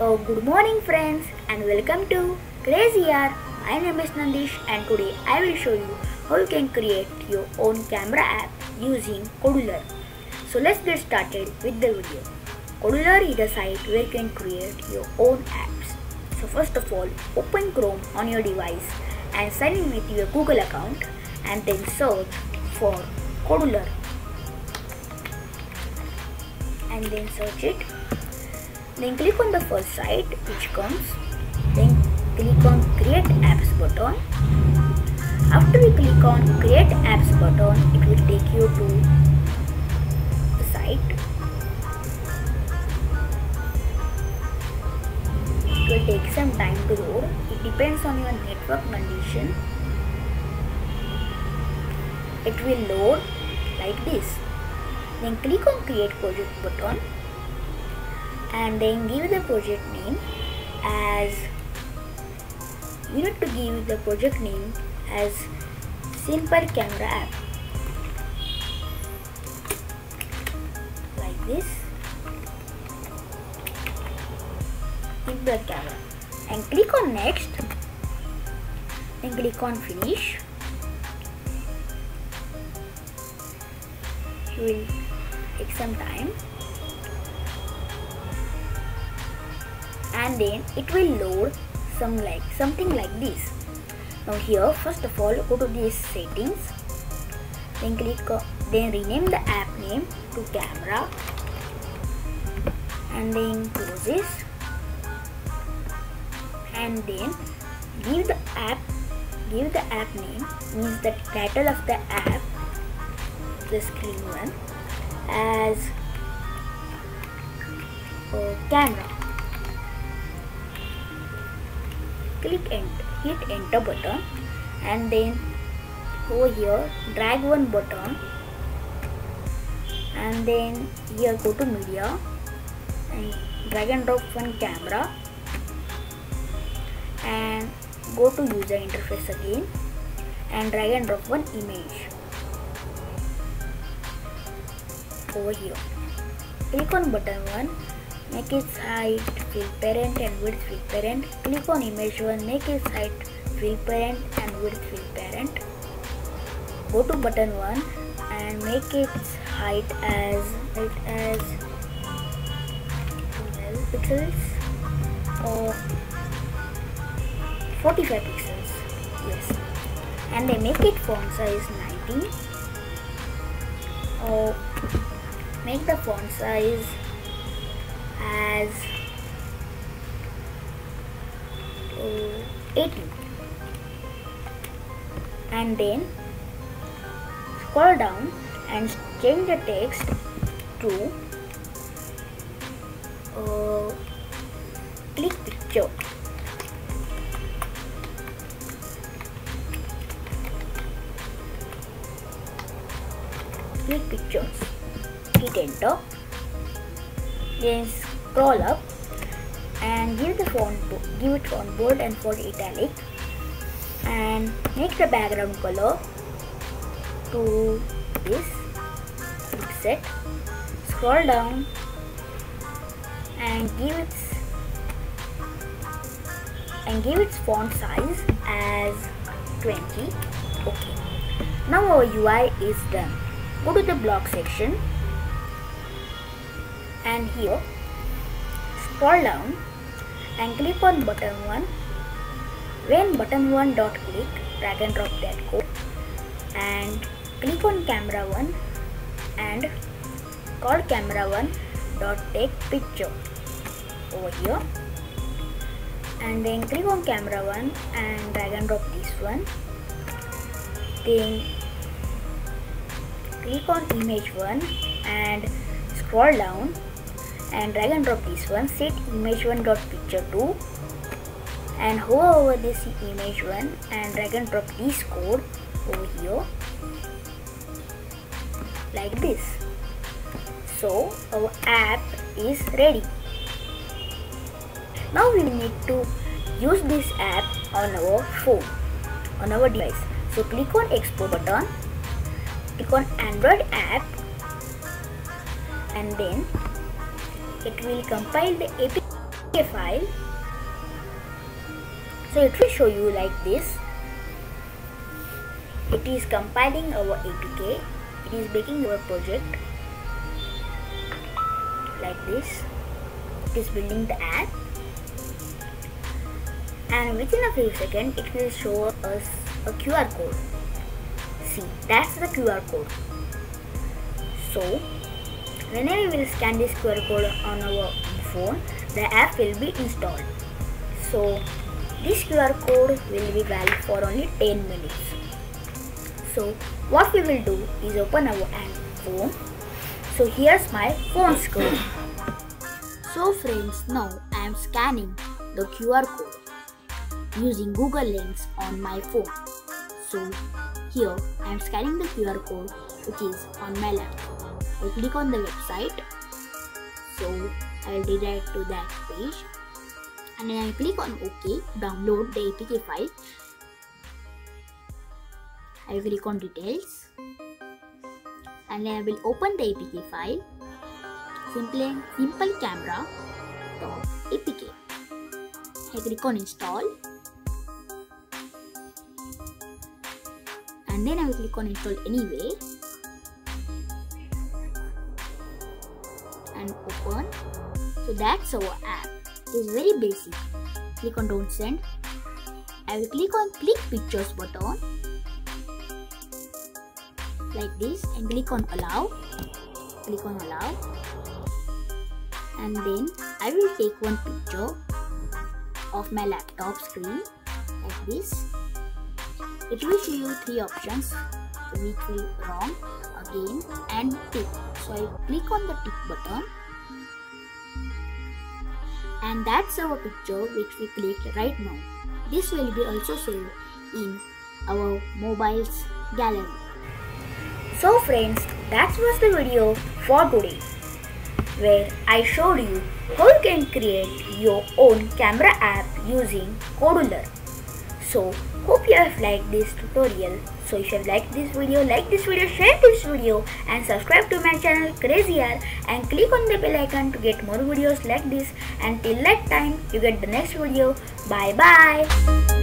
Oh, good morning, friends, and welcome to CrazYaar. My name is Nandish, and today I will show you how you can create your own camera app using Kodular. So let's get started with the video. Kodular is a site where you can create your own apps. So first of all, open Chrome on your device and sign in with your Google account, and then search for Kodular, and then search it then click on the first site which comes. Then click on create apps button. After we click on create apps button it will take you to the site. It will take some time to load. It depends on your network condition. It will load like this. Then click on create project button and then give the project name as you need to give the project name as simple camera app. Like this. Simple camera. And click on next. Then click on finish. You will take some time and then it will load some like something like this. Now here first of all go to these settings. Then click uh, then rename the app name to camera. And then close this. And then give the app give the app name means the title of the app the screen one as uh, camera click enter hit enter button and then over here drag one button and then here go to media and drag and drop one camera and go to user interface again and drag and drop one image over here. Click on button one make its height fill parent and width fill parent. Click on image 1 make its height fill parent and width fill parent. Go to button 1 and make its height as it as 12 pixels or 45 pixels yes. And they make it font size 90 or make the font size as uh, 18 and then scroll down and change the text to uh, click picture. Click pictures hit enter. Then scroll up and give the font give it font bold and font italic. And make the background color to this set scroll down and give its and give its font size as 20 okay. Now our UI is done. Go to the block section. And here scroll down and click on button 1 when button 1 dot click drag and drop that code and click on camera 1 and call camera 1 dot take picture. Over here. And then click on camera 1 and drag and drop this one. Then click on image 1 and scroll down and drag and drop this one set image one dot picture 2 and hover over this image one and drag and drop this code over here. Like this. So our app is ready. Now we need to use this app on our phone on our device. So click on export button click on android app and then it will compile the APK file. So it will show you like this. It is compiling our APK. It is making our project like this. It is building the app and within a few seconds it will show us a QR code. See, that's the QR code. So, whenever we will scan this QR code on our phone, the app will be installed. So, this QR code will be valid for only 10 minutes. So, what we will do is open our phone. So, here's my phone screen. So friends, now I am scanning the QR code using Google Lens on my phone. So here I am scanning the QR code which is on my laptop. I click on the website. So I will redirect to that page and then I click on OK, download the APK file. I click on details and then I will open the APK file. Simple, simple camera APK. I click on install and then I will click on install anyway and open. So that's our app. It is very basic. Click on don't send. I will click on click pictures button. Like this and click on allow. Click on allow. And then I will take one picture of my laptop screen like this it will show you three options which will wrong again and tick so I click on the tick button. And that's our picture which we clicked right now. This will be also saved in our mobile's gallery. So friends that was the video for today where I showed you how you can create your own camera app using Kodular. So hope you have liked this tutorial. So if you have liked this video, like this video, share this video and subscribe to my channel CrazYaar and click on the bell icon to get more videos like this. Until that time, you get the next video. Bye bye.